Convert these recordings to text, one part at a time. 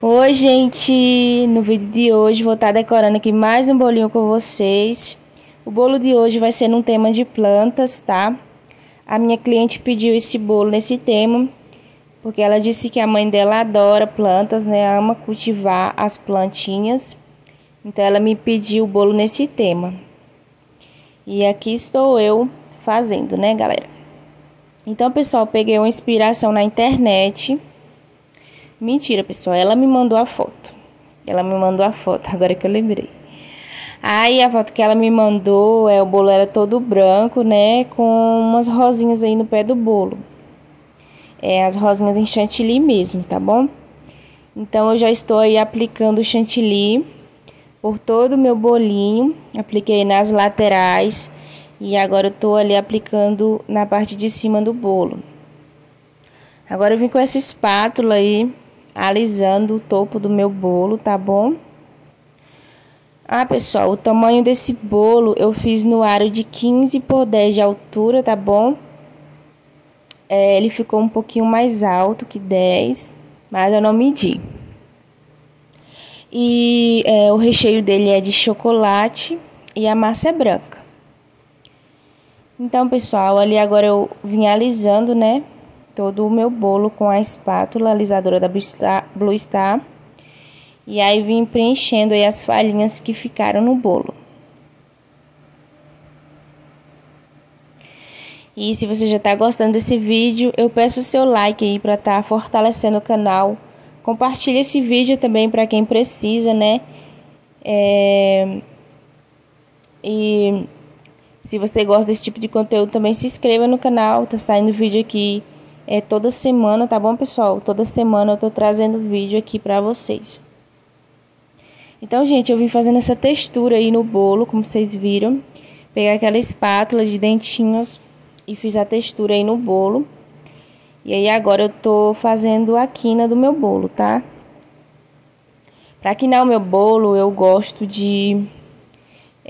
Oi, gente! No vídeo de hoje vou estar decorando aqui mais um bolinho com vocês. O bolo de hoje vai ser num tema de plantas, tá? A minha cliente pediu esse bolo nesse tema, porque ela disse que a mãe dela adora plantas, né? Ama cultivar as plantinhas. Então ela me pediu o bolo nesse tema. E aqui estou eu fazendo, né, galera? Então, pessoal, peguei uma inspiração na internet Mentira, pessoal. Ela me mandou a foto. Ela me mandou a foto, agora que eu lembrei. Aí a foto que ela me mandou é o bolo era todo branco, né? Com umas rosinhas aí no pé do bolo. É as rosinhas em chantilly mesmo, tá bom? Então eu já estou aí aplicando o chantilly por todo o meu bolinho. Apliquei nas laterais e agora eu tô ali aplicando na parte de cima do bolo. Agora eu vim com essa espátula aí alisando o topo do meu bolo, tá bom? Ah, pessoal, o tamanho desse bolo eu fiz no aro de 15 por 10 de altura, tá bom? É, ele ficou um pouquinho mais alto que 10, mas eu não medi. E é, o recheio dele é de chocolate e a massa é branca. Então, pessoal, ali agora eu vim alisando, né? Todo o meu bolo com a espátula alisadora da Blue Star. E aí vim preenchendo aí as falhinhas que ficaram no bolo. E se você já está gostando desse vídeo, eu peço o seu like aí para estar tá fortalecendo o canal. Compartilhe esse vídeo também para quem precisa, né? É... E se você gosta desse tipo de conteúdo, também se inscreva no canal. Tá saindo vídeo aqui é toda semana, tá bom, pessoal? Toda semana eu tô trazendo vídeo aqui pra vocês. Então, gente, eu vim fazendo essa textura aí no bolo, como vocês viram. Peguei aquela espátula de dentinhos e fiz a textura aí no bolo. E aí agora eu tô fazendo a quina do meu bolo, tá? Pra quinar o meu bolo, eu gosto de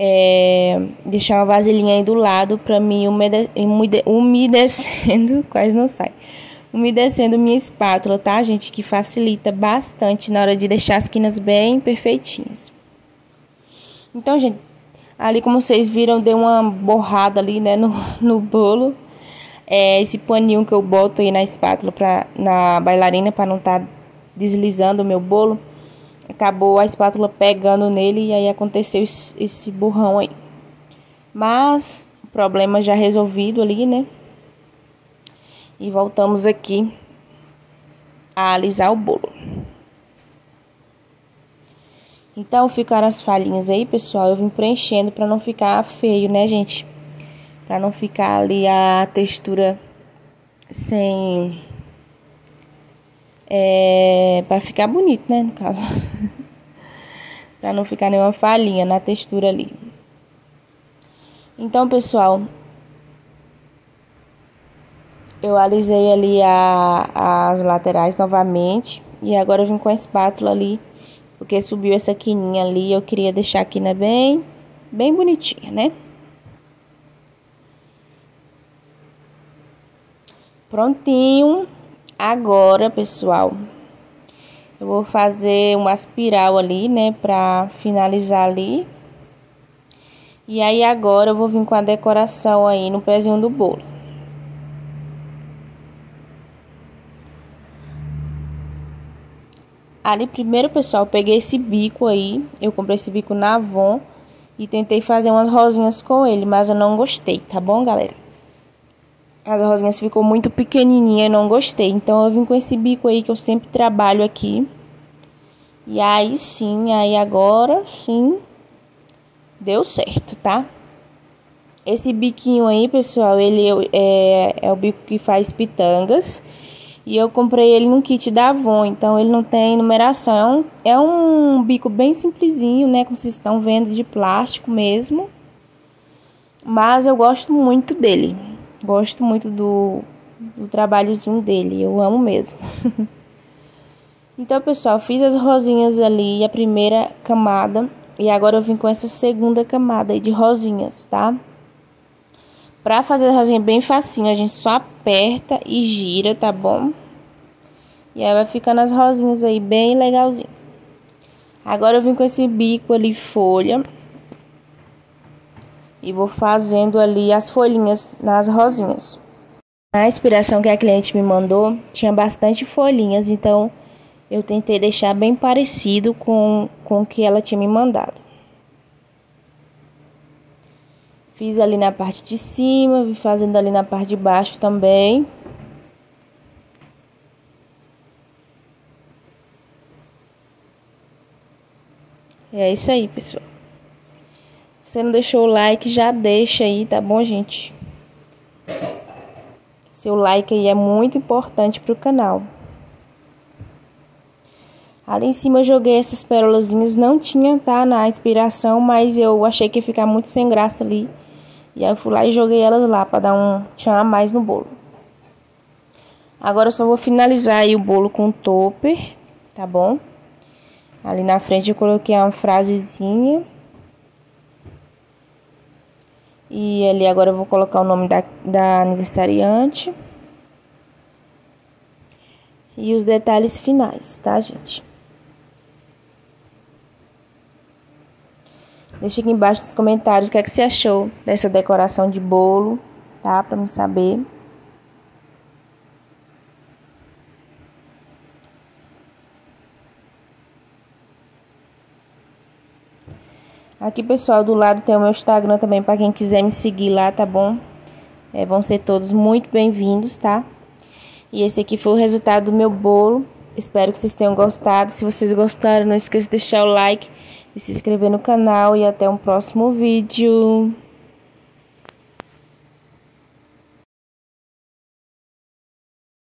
é, deixar uma vasilhinha aí do lado para mim umede umedecendo, quase não sai, umedecendo minha espátula, tá, gente? Que facilita bastante na hora de deixar as quinas bem perfeitinhas. Então, gente, ali como vocês viram, deu uma borrada ali, né, no, no bolo. É, esse paninho que eu boto aí na espátula, pra, na bailarina, para não estar tá deslizando o meu bolo acabou a espátula pegando nele e aí aconteceu esse, burrão aí. Mas o problema já resolvido ali, né? E voltamos aqui a alisar o bolo. Então ficaram as falhinhas aí, pessoal. Eu vim preenchendo para não ficar feio, né, gente? Para não ficar ali a textura sem é, para ficar bonito, né, no caso. para não ficar nenhuma falhinha na textura ali. Então, pessoal, eu alisei ali a, as laterais novamente. E agora eu vim com a espátula ali, porque subiu essa quininha ali. Eu queria deixar a quina bem, bem bonitinha, né? Prontinho. Agora, pessoal, eu vou fazer uma espiral ali, né, pra finalizar ali. E aí agora eu vou vir com a decoração aí no pezinho do bolo. Ali primeiro, pessoal, peguei esse bico aí, eu comprei esse bico na Avon e tentei fazer umas rosinhas com ele, mas eu não gostei, tá bom, galera? As rosinhas ficou muito pequenininha e não gostei. Então eu vim com esse bico aí que eu sempre trabalho aqui. E aí sim, aí agora sim deu certo, tá? Esse biquinho aí, pessoal, ele é, é o bico que faz pitangas. E eu comprei ele num kit da Avon, então ele não tem numeração. É um bico bem simplesinho, né? Como vocês estão vendo, de plástico mesmo. Mas eu gosto muito dele. Gosto muito do, do trabalhozinho dele, eu amo mesmo. então, pessoal, fiz as rosinhas ali, a primeira camada, e agora eu vim com essa segunda camada de rosinhas, tá? Pra fazer a rosinha bem facinho, a gente só aperta e gira, tá bom? E aí vai ficando as rosinhas aí bem legalzinho. Agora eu vim com esse bico ali folha. E vou fazendo ali as folhinhas nas rosinhas. A inspiração que a cliente me mandou tinha bastante folhinhas, então eu tentei deixar bem parecido com, com o que ela tinha me mandado. Fiz ali na parte de cima, vim fazendo ali na parte de baixo também. É isso aí, pessoal. Você não deixou o like, já deixa aí, tá bom, gente? Seu like aí é muito importante pro canal. Ali em cima eu joguei essas pérolazinhas, não tinha, tá, na inspiração, mas eu achei que ia ficar muito sem graça ali. E aí eu fui lá e joguei elas lá para dar um tchan a mais no bolo. Agora eu só vou finalizar aí o bolo com topper, tá bom? Ali na frente eu coloquei uma frasezinha. E ali agora eu vou colocar o nome da, da aniversariante. E os detalhes finais, tá, gente? Deixa aqui embaixo nos comentários o que é que você achou dessa decoração de bolo, tá? Pra me saber. Aqui, pessoal, do lado tem o meu Instagram também, para quem quiser me seguir lá, tá bom? É, vão ser todos muito bem-vindos, tá? E esse aqui foi o resultado do meu bolo. Espero que vocês tenham gostado. Se vocês gostaram, não esqueça de deixar o like e se inscrever no canal e até um próximo vídeo.